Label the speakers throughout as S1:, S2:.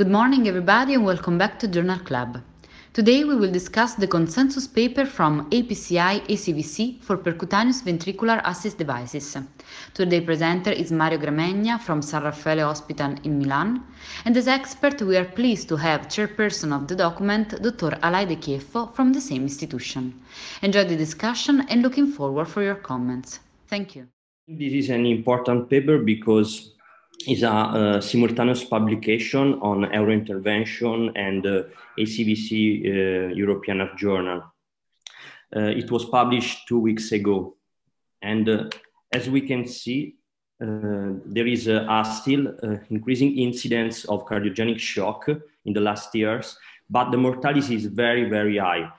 S1: Good morning, everybody, and welcome back to Journal Club. Today we will discuss the consensus paper from APCI ACVC for percutaneous ventricular assist devices. Today's presenter is Mario Gramegna from San Raffaele Hospital in Milan, and as expert we are pleased to have chairperson of the document, Dr. Alaide Chieffo from the same institution. Enjoy the discussion and looking forward for your comments. Thank you.
S2: This is an important paper because is a, a, simultaneous publication on Eurointervention and uh, ACVC uh, European Heart Journal. Uh, it was published two weeks ago. And uh, as we can see, uh, there is a, a still uh, increasing incidence of cardiogenic shock in the last years, but the mortality is very, very high.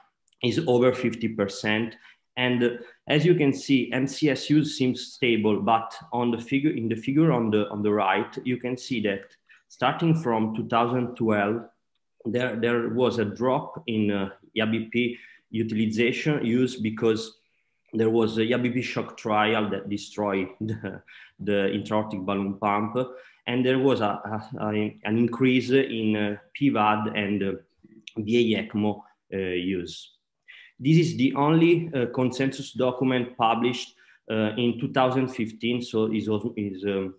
S2: It's over 50%. And as you can see, MCS use seems stable, but on the figure in the figure on the on the right, you can see that starting from 2012, there there was a drop in uh, IABP utilization use because there was a IABP shock trial that destroyed the, the intra-aortic balloon pump, and there was a, a, a an increase in uh, PVAD and uh, VA ECMO uh, use. This is the only uh, consensus document published uh, in 2015, so is is um,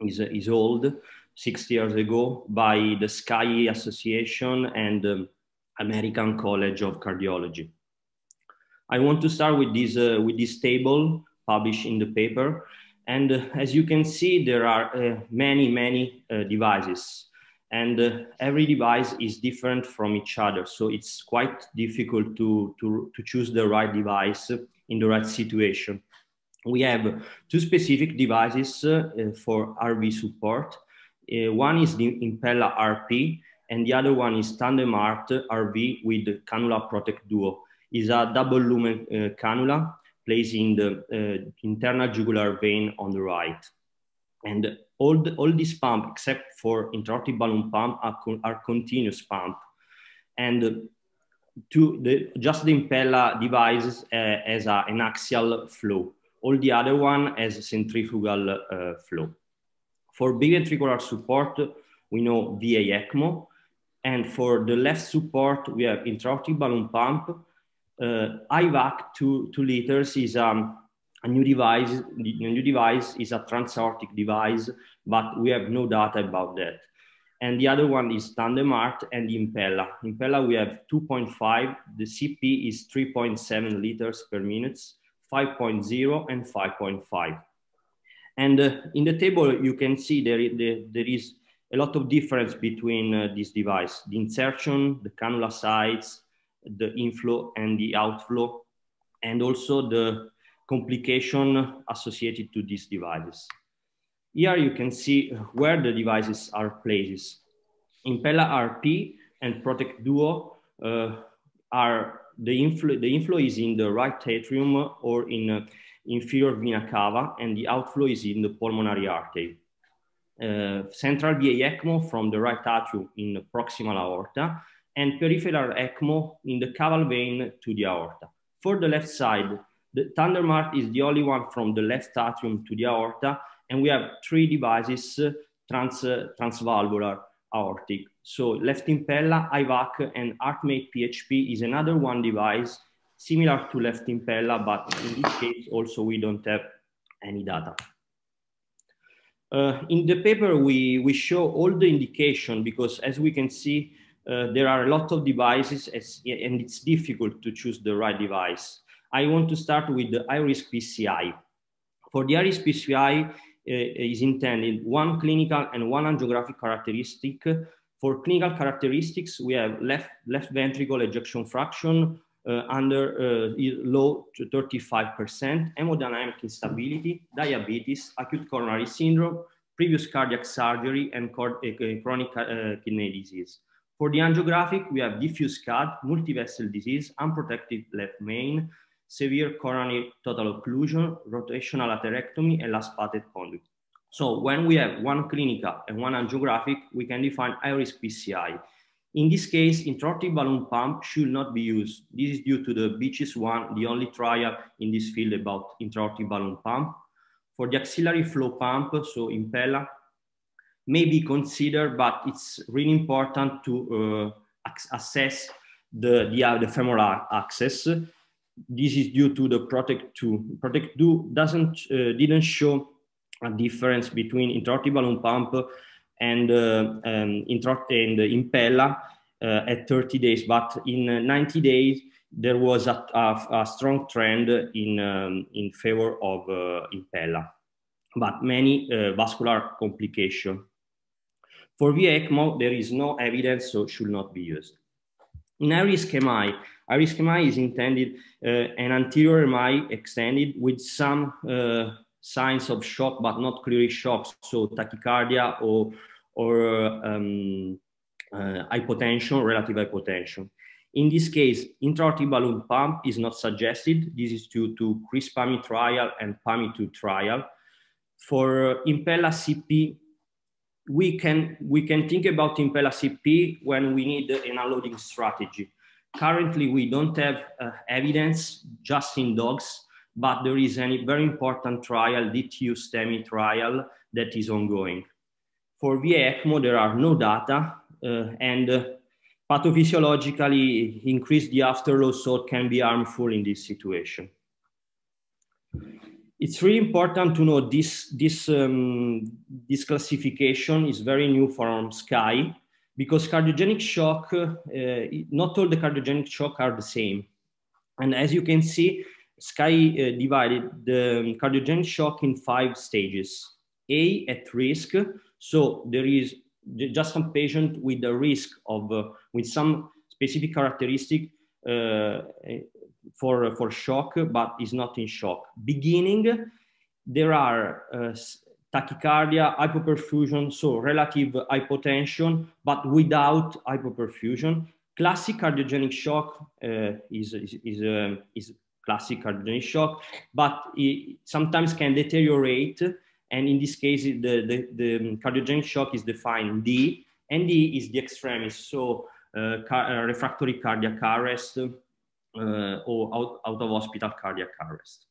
S2: is, old, six years ago, by the SCAI Association and um, American College of Cardiology. I want to start with this uh, with this table published in the paper, and uh, as you can see, there are uh, many many uh, devices and uh, every device is different from each other. So it's quite difficult to, to, to choose the right device in the right situation. We have two specific devices uh, for rv support. Uh, one is the impella rp and the other one is tandem heart rv with cannula protect duo. Is a double lumen uh, cannula placed in the uh, internal jugular vein on the right. And all, the, all these pumps, except for intra-aortic balloon pump, are, are continuous pump. And to the, just the Impella device uh, as a, an axial flow. All the other one as centrifugal uh, flow. For biventricular support, we know VA ECMO. And for the left support, we have intra-aortic balloon pump. Uh, IVAC 2, two liters is um, a new device, the new device is a transaortic device, but we have no data about that. And the other one is Tandem Heart and Impella. Impella, we have 2.5, the CP is 3.7 liters per minute, 5.0 and 5.5. And uh, in the table, you can see there, there, there is a lot of difference between uh, this device, the insertion, the cannula size, the inflow and the outflow, and also the complication associated to these devices. Here you can see where the devices are placed. Impella RP and Protect Duo uh, are the inflow, the inflow is in the right atrium or in uh, inferior vena cava and the outflow is in the pulmonary artery. Uh, central VA ECMO from the right atrium in proximal aorta and peripheral ECMO in the caval vein to the aorta. For the left side, the Heart is the only one from the left atrium to the aorta, and we have three devices uh, trans, uh, transvalvular aortic. So left impella, IVAC, and HeartMate PHP is another one device similar to left impella, but in this case also we don't have any data. Uh, in the paper, we, we show all the indication because as we can see, uh, there are a lot of devices as, and it's difficult to choose the right device. I want to start with the high-risk PCI. For the high-risk PCI uh, is intended one clinical and one angiographic characteristic. For clinical characteristics, we have left, left ventricle ejection fraction uh, under uh, low to 35%, hemodynamic instability, diabetes, acute coronary syndrome, previous cardiac surgery, and uh, chronic uh, kidney disease. For the angiographic, we have diffuse CAD, multivessel disease, unprotected left main, severe coronary total occlusion, rotational atherectomy, and last patent conduit. So when we have one clinical and one angiographic, we can define high-risk PCI. In this case, intra-aortic balloon pump should not be used. This is due to the BCIS-1, the only trial in this field about intra-aortic balloon pump. For the axial flow pump, so Impella, may be considered, but it's really important to uh, the, the, uh, the femoral access. This is due to the Protect 2. Protect 2 doesn't, uh, didn't show a difference between intra-aortic balloon pump and, uh, um, and Impella uh, at 30 days, but in 90 days, there was a, a, a strong trend in, um, in favor of uh, Impella, but many uh, vascular complications. For VA ECMO, there is no evidence, so should not be used. In high-risk MI, high-risk MI is intended uh, an anterior MI extended with some uh, signs of shock, but not clearly shocks, so tachycardia or, or um, uh, hypotension, relative hypotension. In this case, intra-aortic balloon pump is not suggested. This is due to CRISPAMI trial and PAMI2 trial. For Impella CP, we can, we can think about Impella CP when we need an unloading strategy. Currently, we don't have uh, evidence just in dogs, but there is a very important trial, DTU STEMI trial, that is ongoing. For VA ECMO, there are no data, uh, and uh, pathophysiologically increase the afterload, so can be harmful in this situation. It's really important to know this, this, um, this classification is very new from SCAI because cardiogenic shock, uh, not all the cardiogenic shock are the same. And as you can see, SCAI uh, divided the cardiogenic shock in five stages. A, at risk. So there is just some patient with the risk of, uh, with some specific characteristic uh, for, for shock, but is not in shock. Beginning, there are uh, tachycardia, hypoperfusion, so relative hypotension, but without hypoperfusion. Classic cardiogenic shock uh, is, is, is, uh, is classic cardiogenic shock, but it sometimes can deteriorate and in this case, the, the, the cardiogenic shock is defined D, and D is the extremis, so uh, car, uh, refractory cardiac arrest or out, out of hospital cardiac arrest.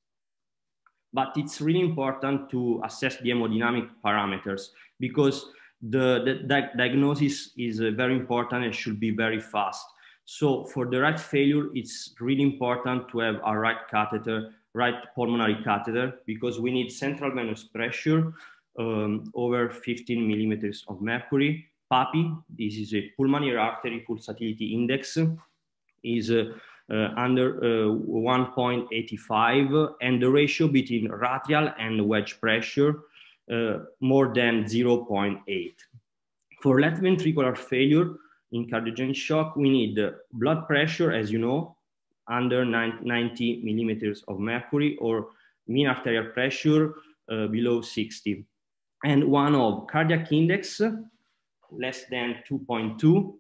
S2: But it's really important to assess the hemodynamic parameters because the, the di diagnosis is uh, very important and should be very fast. So for the right failure, it's really important to have a right catheter right pulmonary catheter because we need central venous pressure um, over 15 millimeters of mercury. PAPI, this is a pulmonary artery pulsatility index, is uh, uh, under uh, 1.85 and the ratio between radial and wedge pressure uh, more than 0.8. For left ventricular failure in cardiogenic shock, we need blood pressure, as you know, under 90 millimeters of mercury or mean arterial pressure uh, below 60. And one of cardiac index less than 2.2,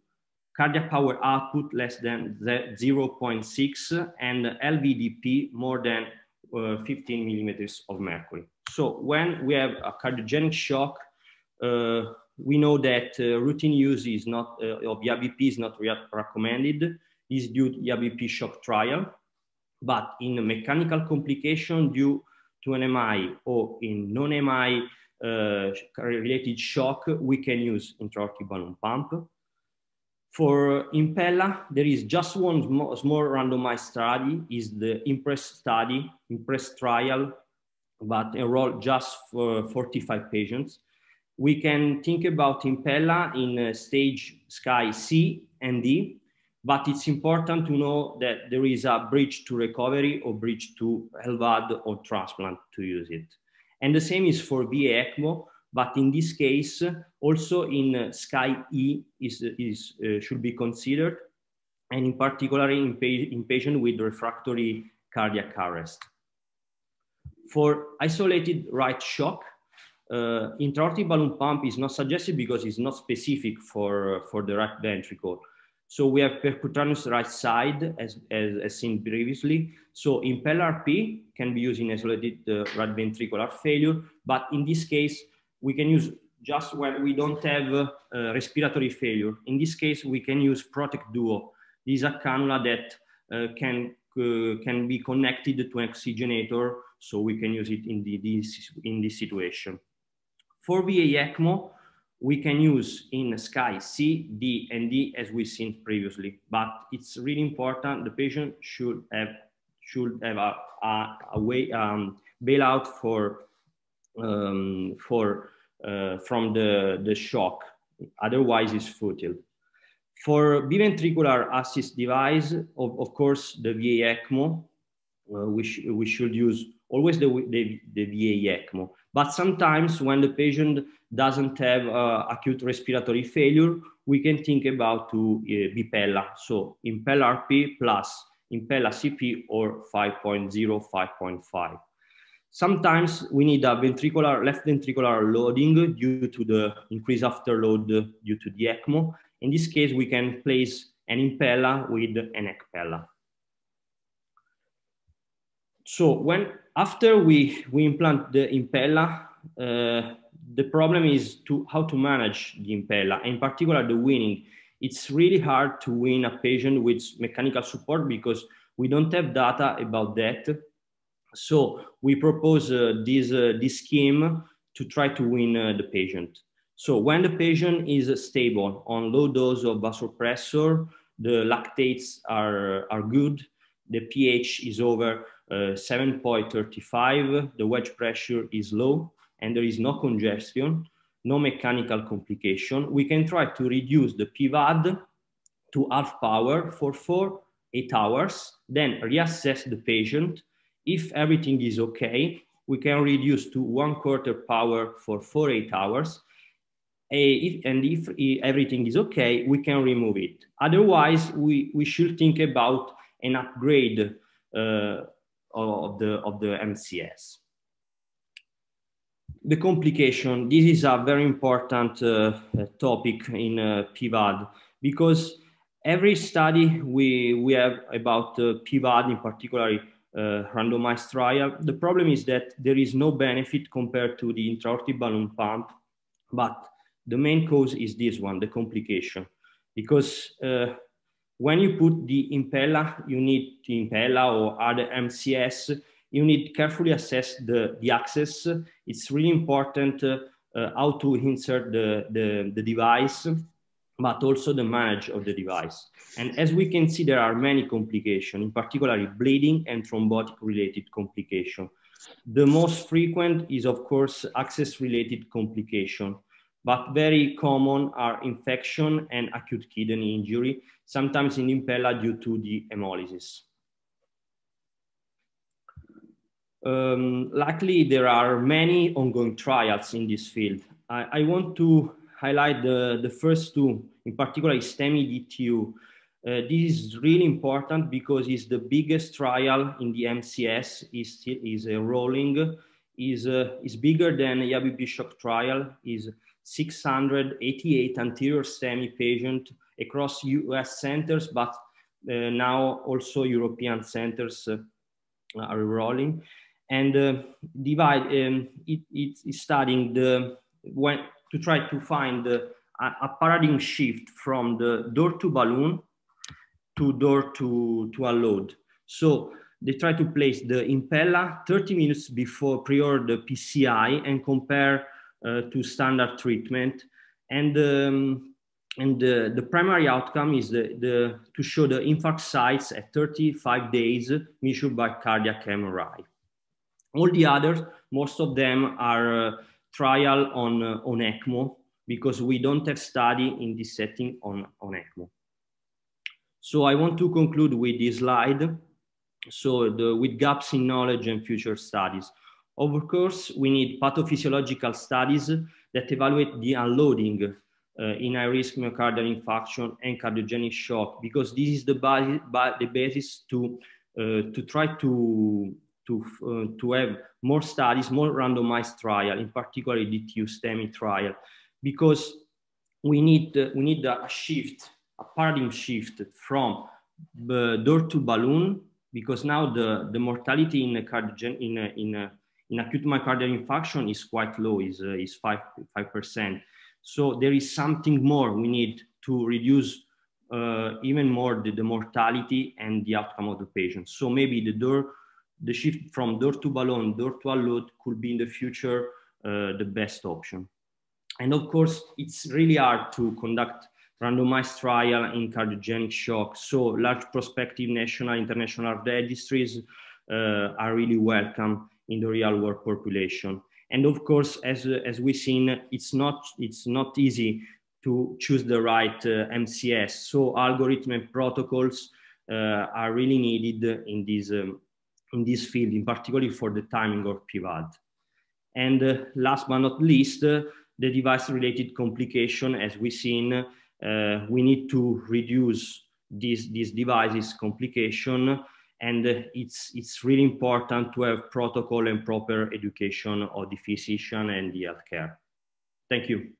S2: cardiac power output less than 0.6, and LVDP more than uh, 15 millimeters of mercury. So when we have a cardiogenic shock, uh, we know that uh, routine use is not, uh, of IABP is not re recommended is due to IABP shock trial, but in mechanical complication due to an MI or in non-MI uh, related shock, we can use intra-aortic balloon pump. For Impella, there is just one small, randomized study, is the IMPRESS study, IMPRESS trial, but enrolled just for 45 patients. We can think about Impella in uh, stage SCAI C and D, but it's important to know that there is a bridge to recovery or bridge to LVAD or transplant to use it. And the same is for VA ECMO, but in this case, also in uh, SCAI E is, is, uh, should be considered, and in particular in, pa in patient with refractory cardiac arrest. For isolated right shock, uh, intra-aortic balloon pump is not suggested because it's not specific for, for the right ventricle. So we have percutaneous right side as, as, as seen previously. So Impella RP can be used in isolated uh, right ventricular failure, but in this case, we can use just when we don't have uh, respiratory failure. In this case, we can use Protect Duo. This is a cannula that uh, can, uh, can be connected to an oxygenator, so we can use it in, the, this, in this situation. For VA ECMO, we can use in SCAI C, D, and D as we've seen previously. But it's really important. The patient should have should have a, a, a way um, bailout for um, for uh, from the the shock. Otherwise, it's futile. For biventricular assist device, of, of course, the VA ECMO, uh, we, we should use always the, the, the VA ECMO. But sometimes when the patient doesn't have uh, acute respiratory failure, we can think about to uh, Bipella. So Impella RP plus Impella CP or 5.0, 5.5. Sometimes we need a ventricular, left ventricular loading due to the increased afterload due to the ECMO. In this case, we can place an Impella with an ECPella. So when after we, we implant the Impella, uh, the problem is to how to manage the Impella, in particular the weaning. It's really hard to win a patient with mechanical support because we don't have data about that. So we propose uh, this, uh, this scheme to try to win uh, the patient. So when the patient is stable on low dose of vasopressor, the lactates are, are good, the pH is over uh, 7.35, the wedge pressure is low, and there is no congestion, no mechanical complication. We can try to reduce the PVAD to half power for four, eight hours, then reassess the patient. If everything is okay, we can reduce to one quarter power for four, eight hours and if everything is okay, we can remove it. Otherwise, we, we should think about an upgrade uh, of, the, of the MCS. The complication, this is a very important uh, topic in uh, PVAD because every study we, we have about uh, PVAD, in particular randomized trial, the problem is that there is no benefit compared to the intra-aortic balloon pump, but the main cause is this one, the complication. Because uh, when you put the impella, you need the impella or other MCS, you need carefully assess the, the access. It's really important uh, uh, how to insert the, the, the device, but also the manage of the device. And as we can see, there are many complications, in particular bleeding and thrombotic related complication. The most frequent is of course access related complication but very common are infection and acute kidney injury, sometimes in impella due to the hemolysis. Um, luckily, there are many ongoing trials in this field. I, I want to highlight the, the first two, in particular STEMI DTU. Uh, this is really important because it's the biggest trial in the MCS, is is enrolling, is, uh, is bigger than IABP shock trial, is 688 anterior STEMI patient across US centers, but uh, now also European centers uh, are rolling. And uh, divide, um, it, it's studying the, when, to try to find a, a paradigm shift from the door to balloon to door to, to unload. So they try to place the impella 30 minutes before prior the PCI and compare uh, to standard treatment. And, um, and the, the primary outcome is the, the, to show the infarct size at 35 days measured by cardiac MRI. All the others, most of them are uh, trial on, uh, on ECMO because we don't have study in this setting on, on ECMO. So I want to conclude with this slide. So the, with gaps in knowledge and future studies. Of course, we need pathophysiological studies that evaluate the unloading uh, in high-risk myocardial infarction and cardiogenic shock, because this is the, the basis to, uh, to try to, to, uh, to have more studies, more randomized trial, in particular DTU STEMI trial, because we need, uh, we need a shift, a paradigm shift from the door to balloon, because now the, the mortality in, cardiogen, in, in in acute myocardial infarction is quite low, is, uh, is 5, 5%. So there is something more we need to reduce uh, even more the, the, mortality and the outcome of the patient. So maybe the door, the shift from door to balloon, door to unload could be in the future uh, the best option. And of course, it's really hard to conduct randomized trial in cardiogenic shock. So large prospective national, international registries uh, are really welcome in the real world population. And of course, as, as we've seen, it's not, it's not easy to choose the right uh, MCS. So algorithm and protocols uh, are really needed in this, um, in this field, in particular for the timing of PVAD. And uh, last but not least, uh, the device-related complication, as we've seen, uh, we need to reduce these, these devices complication and it's it's really important to have protocol and proper education of the physician and the healthcare. Thank you.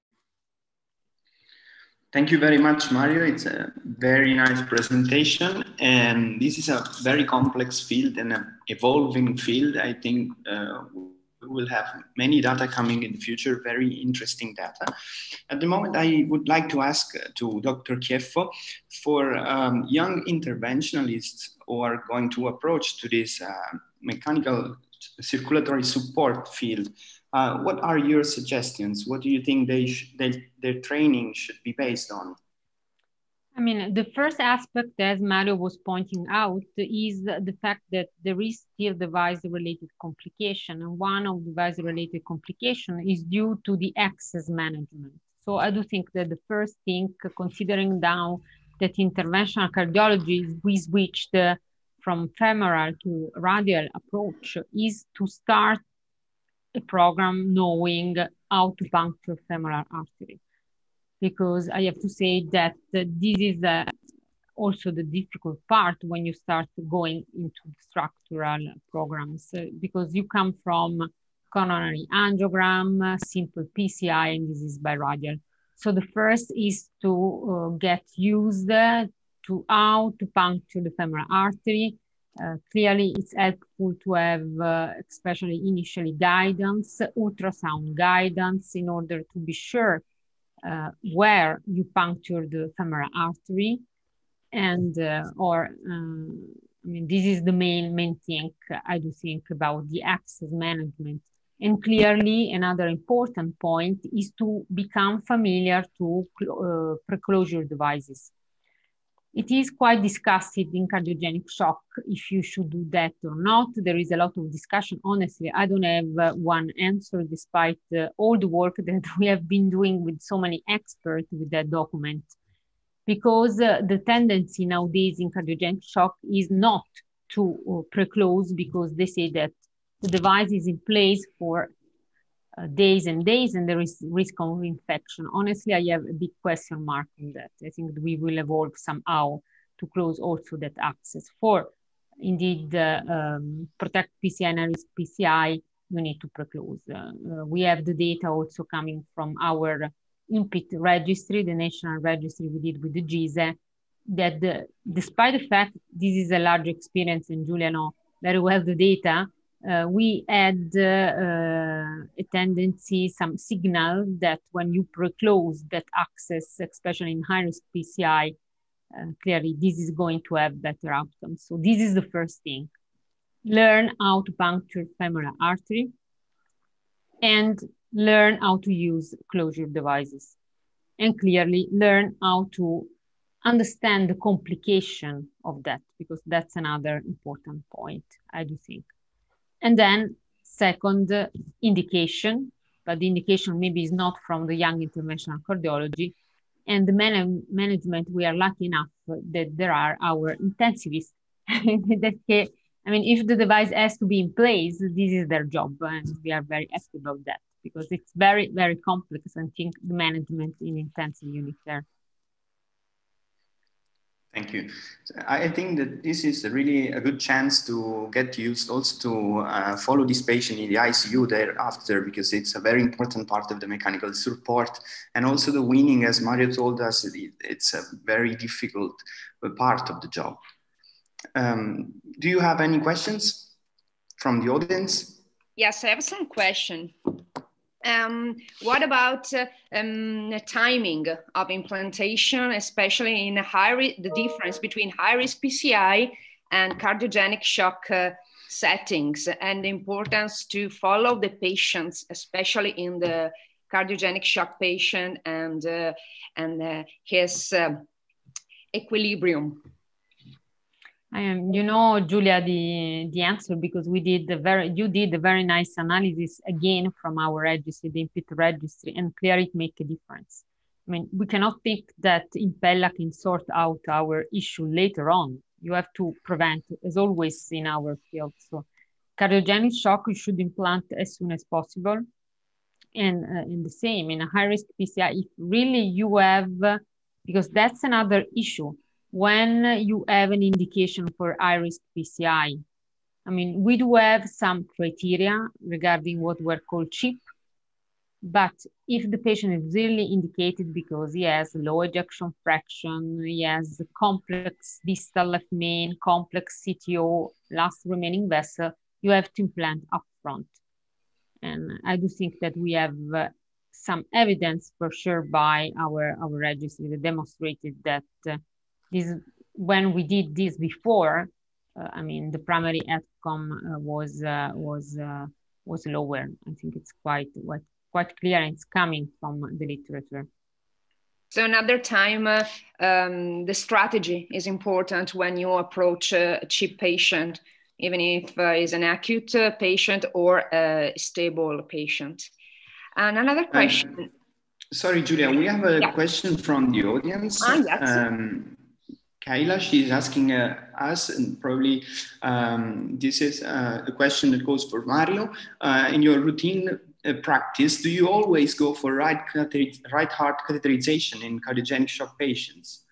S3: Thank you very much, Mario. It's a very nice presentation. And this is a very complex field and an evolving field. I think uh, we will have many data coming in the future, very interesting data. At the moment, I would like to ask uh, to Dr. Chieffo for um, young interventionalists who are going to approach to this uh, mechanical circulatory support field uh, what are your suggestions? What do you think they, they their training should be based on?
S4: I mean, the first aspect, as Mario was pointing out, is the fact that there is still device-related complication, and one of the device-related complication is due to the access management. So I do think that the first thing, considering now that interventional cardiology we switched from femoral to radial approach, is to start a program knowing how to puncture femoral artery. Because I have to say that this is uh, also the difficult part when you start going into structural programs, uh, because you come from coronary angiogram, simple PCI, and this is biradial. So the first is to uh, get used to how to puncture the femoral artery, uh, clearly, it's helpful to have, uh, especially initially, guidance, ultrasound guidance, in order to be sure uh, where you puncture the femoral artery, and uh, or um, I mean, this is the main main thing I do think about the access management. And clearly, another important point is to become familiar to uh, preclosure devices it is quite discussed in cardiogenic shock if you should do that or not. There is a lot of discussion. Honestly, I don't have uh, one answer despite uh, all the work that we have been doing with so many experts with that document. Because uh, the tendency nowadays in cardiogenic shock is not to uh, preclose because they say that the device is in place for uh, days and days and there is risk of infection. Honestly, I have a big question mark on that. I think we will evolve somehow to close also that access. For indeed uh, um, protect PCI and risk PCI, you need to preclose. Uh, uh, we have the data also coming from our IMPIT registry, the national registry we did with the GISE, that the, despite the fact this is a large experience and Julia very well the data, uh, we had uh, uh, a tendency, some signal that when you preclose that access, especially in high risk PCI, uh, clearly this is going to have better outcomes. So this is the first thing. Learn how to puncture femoral artery and learn how to use closure devices. And clearly learn how to understand the complication of that, because that's another important point, I do think. And then second indication, but the indication maybe is not from the young interventional cardiology. And the man- management, we are lucky enough that there are our intensivists that can, I mean, if the device has to be in place, this is their job. And we are very happy about that because it's very, very complex. I think the management in intensive unit there.
S3: Thank you. I think that this is really a good chance to get used also to uh, follow this patient in the ICU thereafter because it's a very important part of the mechanical support and also the weaning, as Mario told us, it's a very difficult part of the job. Um, do you have any questions from the audience?
S5: Yes, I have some question. Um, what about uh, um, timing of implantation, especially in high the difference between high risk PCI and cardiogenic shock uh, settings, and the importance to follow the patients, especially in the cardiogenic shock patient and, uh, and uh, his uh, equilibrium?
S4: Um, you know, Julia, the the answer because we did the very you did a very nice analysis again from our registry, the IMPIT registry, and clearly it make a difference. I mean, we cannot think that Impella can sort out our issue later on. You have to prevent, as always in our field. So, cardiogenic shock you should implant as soon as possible, and uh, in the same in a high risk PCI, if really you have, because that's another issue when you have an indication for high risk PCI. I mean, we do have some criteria regarding what were called CHIP, but if the patient is really indicated because he has low ejection fraction, he has complex distal left main, complex CTO, last remaining vessel, you have to implant upfront. And I do think that we have uh, some evidence for sure by our, our registry that demonstrated that uh, this when we did this before, uh, I mean, the primary outcome uh, was uh, was uh, was lower. I think it's quite quite quite clear. And it's coming from the literature.
S5: So another time, uh, um, the strategy is important when you approach a CHIP patient, even if uh, it's an acute patient or a stable patient. And another question. Um,
S3: sorry, Julia, we have a yeah. question from the audience.
S5: Ah, yes. Um,
S3: Kayla, she's asking uh, us, and probably um, this is uh, a question that goes for Mario. Uh, in your routine uh, practice, do you always go for right, right heart catheterization in cardiogenic shock patients?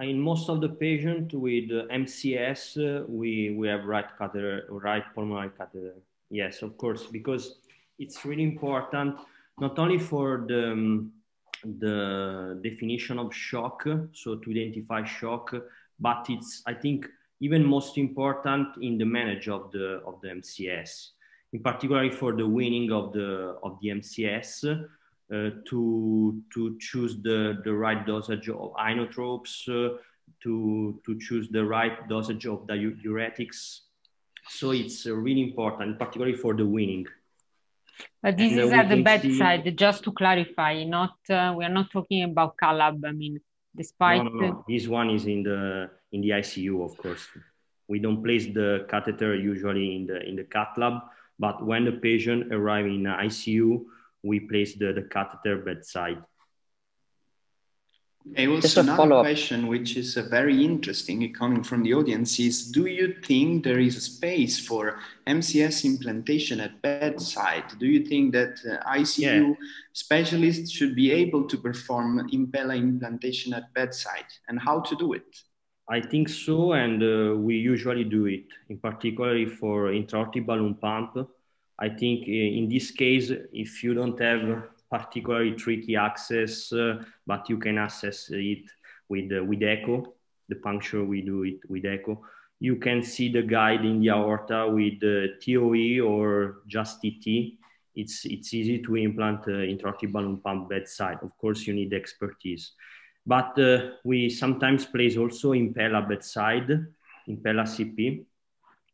S2: In most of the patients with MCS, uh, we, we have right catheter, right pulmonary catheter. Yes, of course, because it's really important, not only for the um, the definition of shock, so to identify shock, but it's, I think, even most important in the manage of the, of the MCS, in particular for the weaning of the, of the MCS, uh, to, to choose the, the right dosage of inotropes, uh, to, to choose the right dosage of the diuretics. So it's uh, really important, particularly for the weaning.
S4: But this and is at the bedside, see... just to clarify. Not uh, we are not talking about cath lab. I mean, despite
S2: no, no, no. this one is in the in the ICU, of course. We don't place the catheter usually in the in the cath lab, but when the patient arrive in ICU, we place the, the catheter bedside.
S3: Okay, also another question, which is uh, very interesting coming from the audience, is do you think there is a space for MCS implantation at bedside? Do you think that uh, ICU yeah. specialists should be able to perform Impella implantation at bedside and how to do it?
S2: I think so, and uh, we usually do it, in particular for intra-aortic balloon pump. I think uh, in this case, if you don't have particularly tricky access, uh, but you can access it with, uh, with echo, the puncture we do it with echo. You can see the guide in the aorta with uh, TOE or just TT. It's, it's easy to implant uh, intra-aortic balloon pump bedside. Of course, you need expertise. But uh, we sometimes place also Impella bedside, Impella CP.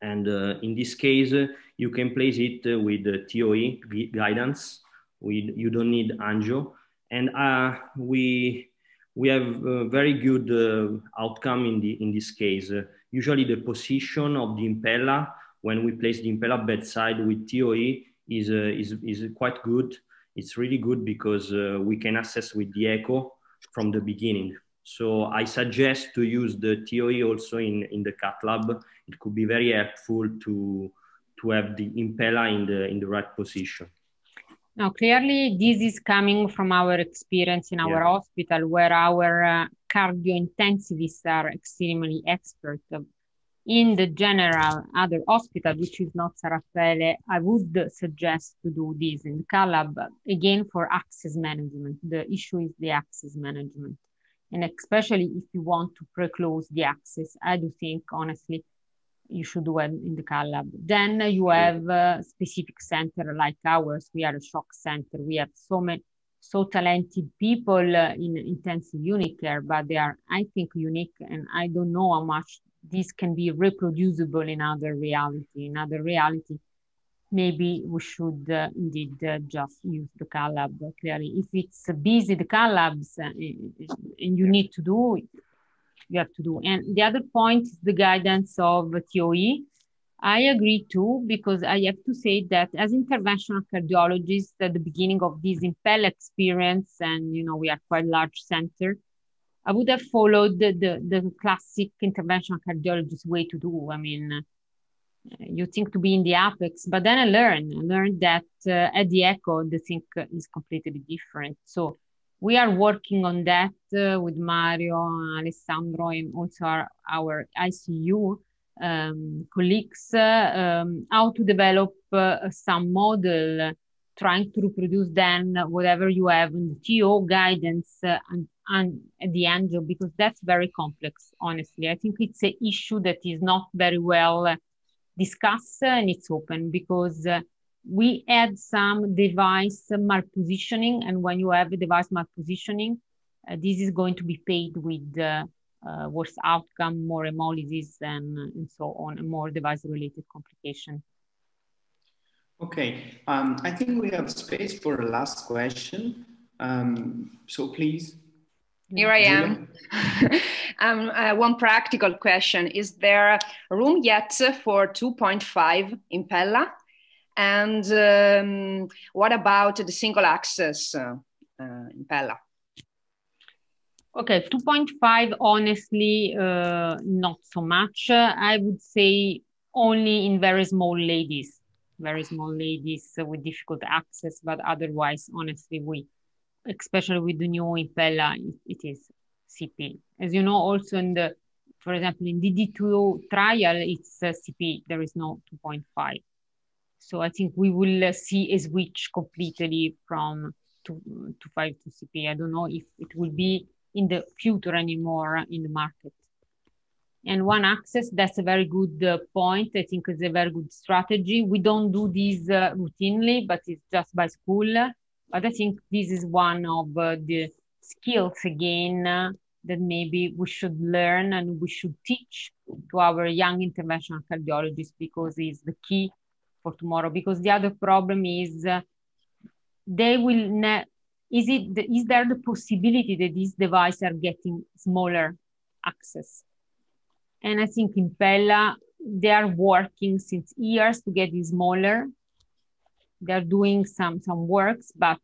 S2: And uh, in this case, you can place it with TOE guidance we, you don't need angio. And uh, we, we have a very good uh, outcome in, the, in this case. Uh, usually the position of the impella when we place the impella bedside with TOE is, uh, is, is quite good. It's really good because uh, we can assess with the echo from the beginning. So I suggest to use the TOE also in, in the cath lab. It could be very helpful to, to have the impella in the, in the right position.
S4: Now, clearly, this is coming from our experience in our yeah. hospital, where our uh, cardio intensivists are extremely expert. In the general other hospital, which is not San Raffaele, I would suggest to do this in cath lab again for access management. The issue is the access management. And especially if you want to preclose the access, I do think, honestly, you should do it in the cath lab. Then you have a specific center like ours. We are a shock center. We have so many, so talented people in intensive unit care, but they are, I think, unique. And I don't know how much this can be reproducible in other reality. In other reality, maybe we should uh, indeed uh, just use the cath lab clearly. If it's busy, the cath labs, uh, and you need to do, you have to do. And the other point is the guidance of TOE. I agree too, because I have to say that as interventional cardiologists at the beginning of this Impella experience, and you know, we are quite large center, I would have followed the, the, the classic interventional cardiologist way to do. I mean, you think to be in the apex, but then I learned, I learned that uh, at the echo, the thing is completely different. So we are working on that uh, with Mario, Alessandro, and also our, our ICU um, colleagues, uh, um, how to develop uh, some model, trying to reproduce then whatever you have in the TOE guidance uh, and, and at the end, because that's very complex, honestly. I think it's an issue that is not very well discussed and it's open because uh, we add some device malpositioning and when you have a device malpositioning uh, this is going to be paid with uh, uh worse outcome more hemolysis and, and so on and more device related complication
S3: okay um, i think we have space for a last question um, so please
S5: here I am. um, uh, one practical question. Is there room yet for 2.5 Impella? And um, what about the single access uh, uh, Impella?
S4: Okay, 2.5, honestly, uh, not so much. I would say only in very small ladies, very small ladies with difficult access, but otherwise, honestly, we especially with the new Impella, it is CP. As you know, also in the, for example, in DTU trial, it's uh, CP. There is no 2.5. So I think we will uh, see a switch completely from to, to 5 to CP. I don't know if it will be in the future anymore in the market. And one access, that's a very good uh, point. I think it's a very good strategy. We don't do this uh, routinely, but it's just by school but I think this is one of uh, the skills again uh, that maybe we should learn and we should teach to our young interventional cardiologists because it's the key for tomorrow. Because the other problem is uh, they will ne- is it the, is there the possibility that these devices are getting smaller access? And I think Impella they are working since years to get it smaller they're doing some some works, but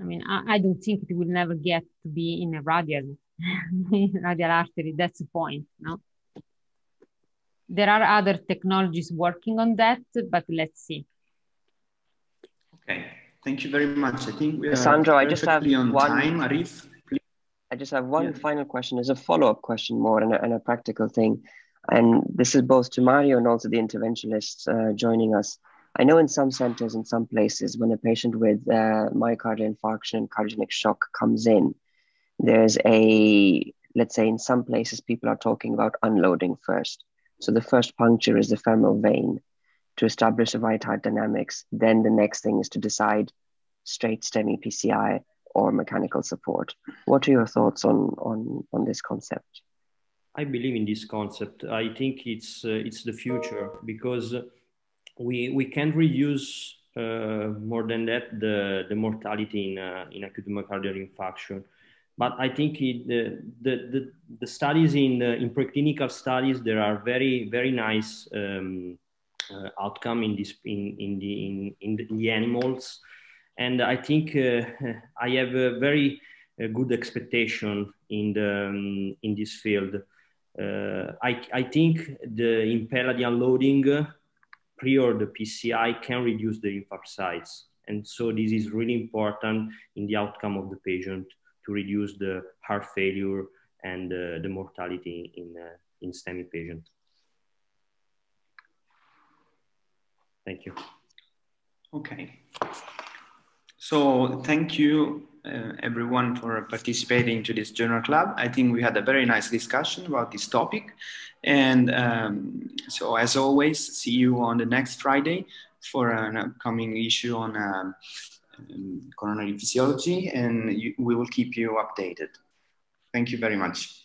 S4: I mean, I, I don't think it will never get to be in a radial radial artery. That's the point, no? There are other technologies working on that, but let's see.
S3: Okay, thank you very much. I think we are
S6: Sandro, I just have
S3: on
S6: one,
S3: time. Arif, please.
S6: I just have one
S3: Yeah.
S6: final question. As a follow-up question, more and a, and a practical thing, and this is both to Mario and also the interventionists uh, joining us. I know in some centers, in some places, when a patient with uh, myocardial infarction and cardiogenic shock comes in, there's a, let's say in some places, people are talking about unloading first. So the first puncture is the femoral vein to establish the right heart dynamics. Then the next thing is to decide straight STEMI PCI or mechanical support. What are your thoughts on, on, on this concept?
S2: I believe in this concept. I think it's uh, it's the future because we we can reduce uh, more than that the the mortality in uh, in acute myocardial infarction. But I think it, the, the, the studies in the, in preclinical studies there are very very nice um, uh, outcome in this in in the in, in the, animals, and I think uh, I have a very uh, good expectation in the um, in this field. Uh, I I think the Impella the unloading prior the PCI can reduce the infarct size. And so this is really important in the outcome of the patient to reduce the heart failure and uh, the mortality in, uh, in STEMI patient. Thank you.
S3: Okay. So thank you uh, everyone for participating to this journal club. I think we had a very nice discussion about this topic. And um, so as always, see you on the next Friday for an upcoming issue on um, coronary physiology and you, we will keep you updated. Thank you very much.